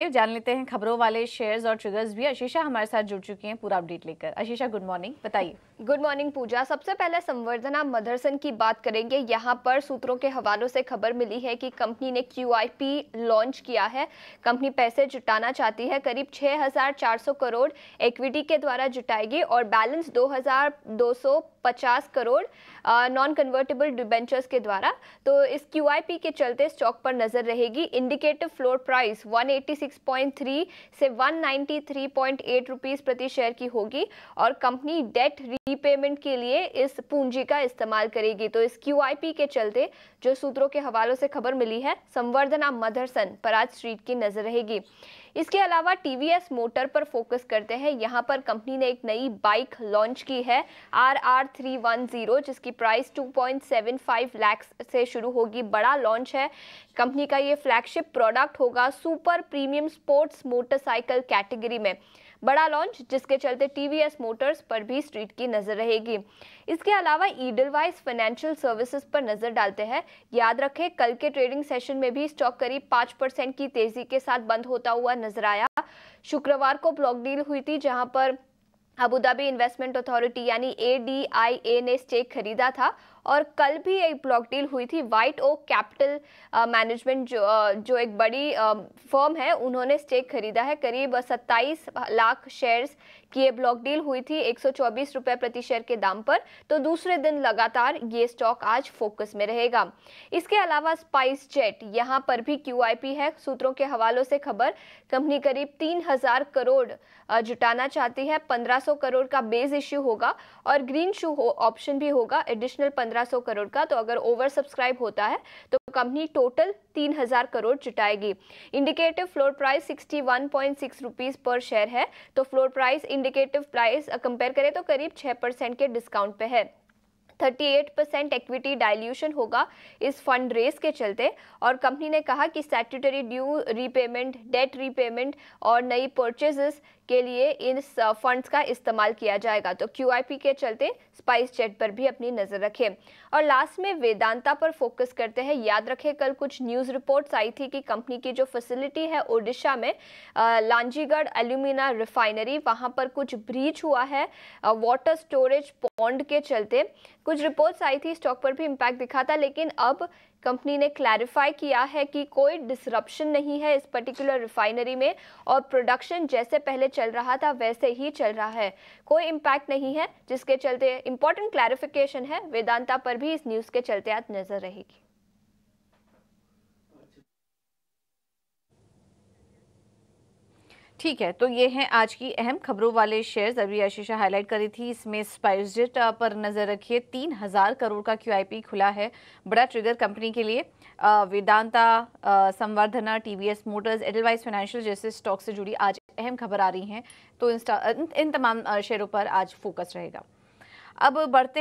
जान लेते हैं खबरों वाले शेयर्स और ट्रिगर्स भी। आशीषा हमारे साथ जुड़ चुकी हैं पूरा अपडेट लेकर। आशीषा गुड मॉर्निंग बताइए। Good morning Pooja. सबसे पहले संवर्धना मदरसन की बात करेंगे। यहाँ पर सूत्रों के हवालों से खबर मिली है कि कंपनी ने क्यूआईपी लॉन्च किया है। कंपनी पैसे जुटाना चाहती है। करीब 6,400 करोड़ इक्विटी के द्वारा जुटाएगी और balance 2,250 crore non convertible debentures के द्वारा। तो इस क्यूआईपी के चलते स्टॉक पर नज़र रहेगी। इंडिकेटिव फ्लोर प्राइस 186.3 से 193.8 रुपीस प्रति शेयर की होगी और कंपनी डेट रीपेमेंट के लिए इस पूंजी का इस्तेमाल करेगी। तो इस क्यूआईपी के चलते जो सूत्रों के हवालों से खबर मिली है, संवर्धना मदरसन पराज स्ट्रीट की नज़र रहेगी। इसके अलावा टीवीएस मोटर पर फोकस करते हैं। यहाँ पर कंपनी ने एक नई बाइक लॉन्च की है R R three one zero जिसकी प्राइस 2.75 लाख से शुरू होगी। बड़ा लॉन्च है। कंपनी का ये फ्लैगशिप प्रोडक्ट होगा super premium sports motorcycle category में। बड़ा लॉन्च जिसके चलते टीवीएस मोटर्स पर भी स्ट्रीट की नज़र रहेगी। इसके अलावा ईडलवाइज फाइनेंशियल सर्विसेज़ पर नज़र डालते हैं। याद रखें, कल के ट्रेडिंग सेशन में भी स्टॉक करीब पाँच परसेंट की तेज़ी के साथ बंद होता हुआ नज़र आया। शुक्रवार को ब्लॉक डील हुई थी, जहाँ पर अबुधाबी इन्वेस्टमेंट अथॉरिटी यानी ए ने स्टेक खरीदा था और कल भी एक ब्लॉक डील हुई थी। वाइट ओक कैपिटल मैनेजमेंट जो uh, जो एक बड़ी फर्म uh, है उन्होंने स्टेक खरीदा है। करीब 27 लाख शेयर्स की ये ब्लॉक डील हुई थी एक सौ प्रति शेयर के दाम पर। तो दूसरे दिन लगातार ये स्टॉक आज फोकस में रहेगा। इसके अलावा स्पाइस जेट यहाँ पर भी क्यूआईपी है। सूत्रों के हवालों से खबर कंपनी करीब तीन हज़ार करोड़ जुटाना चाहती है। 1500 करोड़ का बेस इश्यू होगा और ग्रीन शू ऑप्शन भी होगा। एडिशनल 1500 करोड़ का तो अगर ओवर सब्सक्राइब होता है तो company total 3000 crore जुटाएगी। Indicative floor price 61.6 rupees per share है तो floor price indicative price compare करें तो करीब 6 परसेंट के डिस्काउंट पे है। 38 परसेंट इक्विटी डाइल्यूशन होगा इस फंड रेस के चलते, और कंपनी ने कहा कि statutory due repayment date repayment और नई परचेजेस के लिए इन फंड्स का इस्तेमाल किया जाएगा। तो क्यूआईपी के चलते स्पाइस जेट पर भी अपनी नज़र रखें। और लास्ट में वेदांता पर फोकस करते हैं। याद रखें, कल कुछ न्यूज़ रिपोर्ट्स आई थी कि कंपनी की जो फैसिलिटी है ओडिशा में लांजीगढ़ एल्यूमिना रिफाइनरी वहाँ पर कुछ ब्रीच हुआ है। वाटर स्टोरेज पॉन्ड के चलते कुछ रिपोर्ट्स आई थी स्टॉक पर भी इम्पैक्ट दिखा था, लेकिन अब कंपनी ने क्लैरिफाई किया है कि कोई डिसरप्शन नहीं है इस पर्टिकुलर रिफाइनरी में। और प्रोडक्शन जैसे पहले चल रहा था, वैसे ही चल रहा है। कोई इम्पैक्ट नहीं है, जिसके चलते इंपॉर्टेंट क्लैरिफिकेशन है, वेदांता पर भी इस न्यूज़ के चलते आज नज़र रहेगी। ठीक है तो ये हैं आज की अहम खबरों वाले शेयर्स अभी आशीषा हाईलाइट करी थी, इसमें स्पाइसजेट पर नज़र रखिए, तीन हज़ार करोड़ का क्यूआईपी खुला है, बड़ा ट्रिगर कंपनी के लिए। Vedanta Samvardhana TVS Motors Edelweiss financial जैसे स्टॉक से जुड़ी आज अहम खबर आ रही हैं तो इंस्टा, इन तमाम शेयरों पर आज फोकस रहेगा। अब बढ़ते